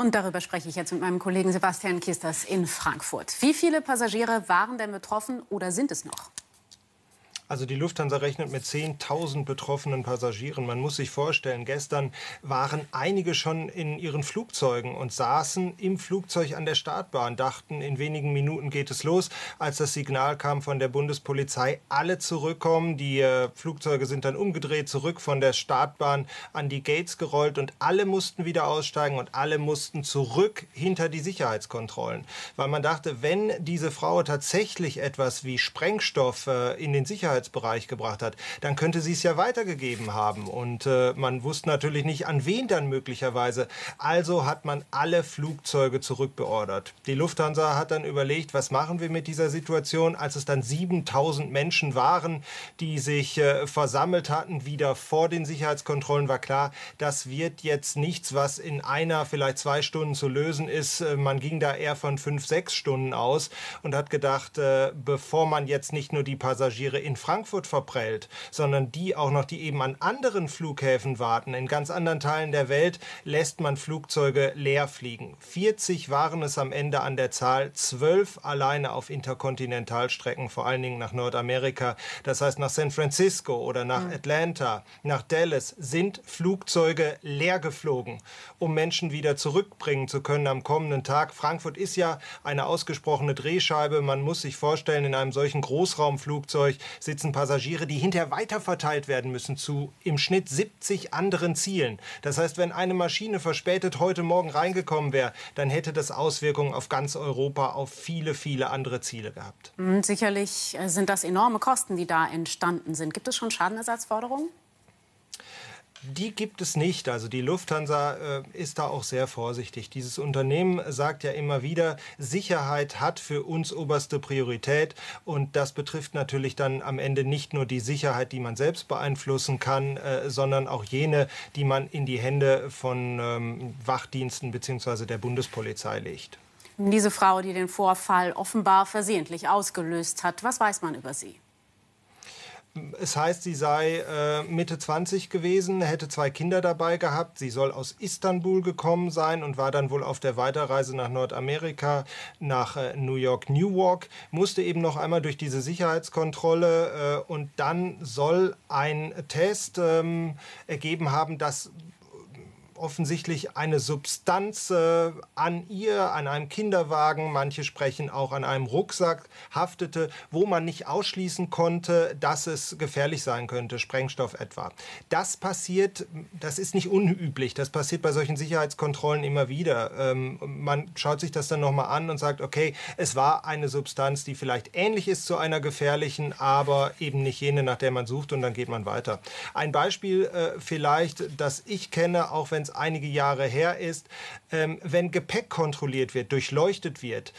Und darüber spreche ich jetzt mit meinem Kollegen Sebastian Kisters in Frankfurt. Wie viele Passagiere waren denn betroffen oder sind es noch? Also die Lufthansa rechnet mit 10.000 betroffenen Passagieren. Man muss sich vorstellen, gestern waren einige schon in ihren Flugzeugen und saßen im Flugzeug an der Startbahn, dachten, in wenigen Minuten geht es los. Als das Signal kam von der Bundespolizei, alle zurückkommen. Die äh, Flugzeuge sind dann umgedreht, zurück von der Startbahn an die Gates gerollt und alle mussten wieder aussteigen und alle mussten zurück hinter die Sicherheitskontrollen. Weil man dachte, wenn diese Frau tatsächlich etwas wie Sprengstoff äh, in den Sicherheitskontrollen Sicherheitsbereich gebracht hat, dann könnte sie es ja weitergegeben haben. Und äh, man wusste natürlich nicht, an wen dann möglicherweise. Also hat man alle Flugzeuge zurückbeordert. Die Lufthansa hat dann überlegt, was machen wir mit dieser Situation, als es dann 7000 Menschen waren, die sich äh, versammelt hatten, wieder vor den Sicherheitskontrollen, war klar, das wird jetzt nichts, was in einer, vielleicht zwei Stunden zu lösen ist. Äh, man ging da eher von fünf, sechs Stunden aus und hat gedacht, äh, bevor man jetzt nicht nur die Passagiere in Frankreich Frankfurt verprellt, sondern die auch noch, die eben an anderen Flughäfen warten, in ganz anderen Teilen der Welt, lässt man Flugzeuge leer fliegen. 40 waren es am Ende an der Zahl, 12 alleine auf Interkontinentalstrecken, vor allen Dingen nach Nordamerika. Das heißt, nach San Francisco oder nach mhm. Atlanta, nach Dallas sind Flugzeuge leer geflogen, um Menschen wieder zurückbringen zu können am kommenden Tag. Frankfurt ist ja eine ausgesprochene Drehscheibe. Man muss sich vorstellen, in einem solchen Großraumflugzeug sitzen sitzen Passagiere, die hinterher weiterverteilt werden müssen zu im Schnitt 70 anderen Zielen. Das heißt, wenn eine Maschine verspätet heute Morgen reingekommen wäre, dann hätte das Auswirkungen auf ganz Europa, auf viele, viele andere Ziele gehabt. Hm, sicherlich äh, sind das enorme Kosten, die da entstanden sind. Gibt es schon Schadenersatzforderungen? Die gibt es nicht. Also die Lufthansa äh, ist da auch sehr vorsichtig. Dieses Unternehmen sagt ja immer wieder, Sicherheit hat für uns oberste Priorität. Und das betrifft natürlich dann am Ende nicht nur die Sicherheit, die man selbst beeinflussen kann, äh, sondern auch jene, die man in die Hände von ähm, Wachdiensten bzw. der Bundespolizei legt. Diese Frau, die den Vorfall offenbar versehentlich ausgelöst hat, was weiß man über sie? Es heißt, sie sei äh, Mitte 20 gewesen, hätte zwei Kinder dabei gehabt. Sie soll aus Istanbul gekommen sein und war dann wohl auf der Weiterreise nach Nordamerika, nach äh, New York, Newark, musste eben noch einmal durch diese Sicherheitskontrolle äh, und dann soll ein Test ähm, ergeben haben, dass offensichtlich eine Substanz äh, an ihr, an einem Kinderwagen, manche sprechen auch an einem Rucksack, haftete, wo man nicht ausschließen konnte, dass es gefährlich sein könnte, Sprengstoff etwa. Das passiert, das ist nicht unüblich, das passiert bei solchen Sicherheitskontrollen immer wieder. Ähm, man schaut sich das dann nochmal an und sagt, okay, es war eine Substanz, die vielleicht ähnlich ist zu einer gefährlichen, aber eben nicht jene, nach der man sucht und dann geht man weiter. Ein Beispiel äh, vielleicht, das ich kenne, auch wenn es einige Jahre her ist, ähm, wenn Gepäck kontrolliert wird, durchleuchtet wird,